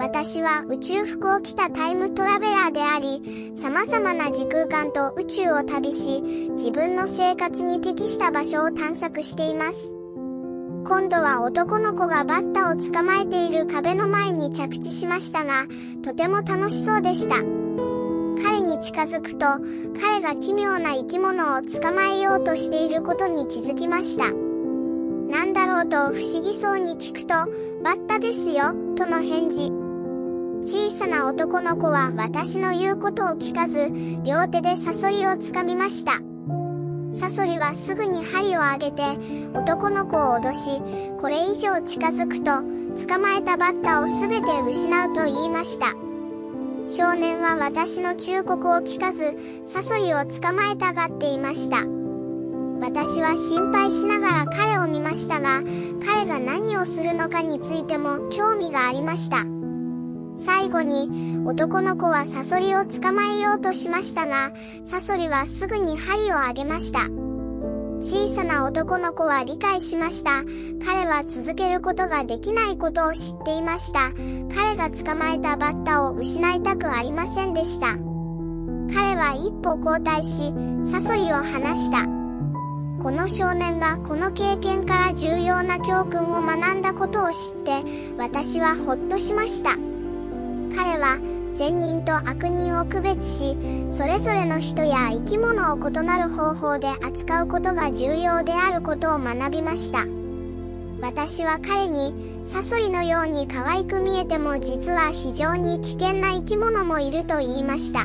私は宇宙服を着たタイムトラベラーであり、様々な時空間と宇宙を旅し、自分の生活に適した場所を探索しています。今度は男の子がバッタを捕まえている壁の前に着地しましたが、とても楽しそうでした。彼に近づくと、彼が奇妙な生き物を捕まえようとしていることに気づきました。なんだろうと不思議そうに聞くと、バッタですよ、との返事。小さな男の子は私の言うことを聞かず、両手でサソリをつかみました。サソリはすぐに針を上げて、男の子を脅し、これ以上近づくと、捕まえたバッタを全て失うと言いました。少年は私の忠告を聞かず、サソリを捕まえたがっていました。私は心配しながら彼を見ましたが、彼が何をするのかについても興味がありました。最後に、男の子はサソリを捕まえようとしましたが、サソリはすぐに針を上げました。小さな男の子は理解しました。彼は続けることができないことを知っていました。彼が捕まえたバッタを失いたくありませんでした。彼は一歩後退し、サソリを離した。この少年がこの経験から重要な教訓を学んだことを知って私はほっとしました彼は善人と悪人を区別しそれぞれの人や生き物を異なる方法で扱うことが重要であることを学びました。私は彼にサソリのように可愛く見えても実は非常に危険な生き物もいると言いました。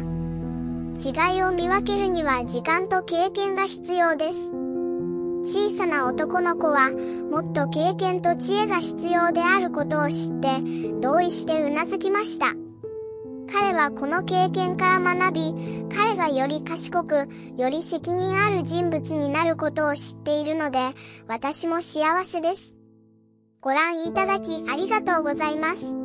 違いを見分けるには時間と経験が必要です。小さな男の子はもっと経験と知恵が必要であることを知って同意してうなずきました。彼はこの経験から学び彼がより賢くより責任ある人物になることを知っているので私も幸せです。ご覧いただきありがとうございます。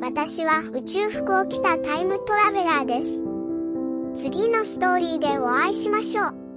私は宇宙服を着たタイムトラベラーです。次のストーリーでお会いしましょう。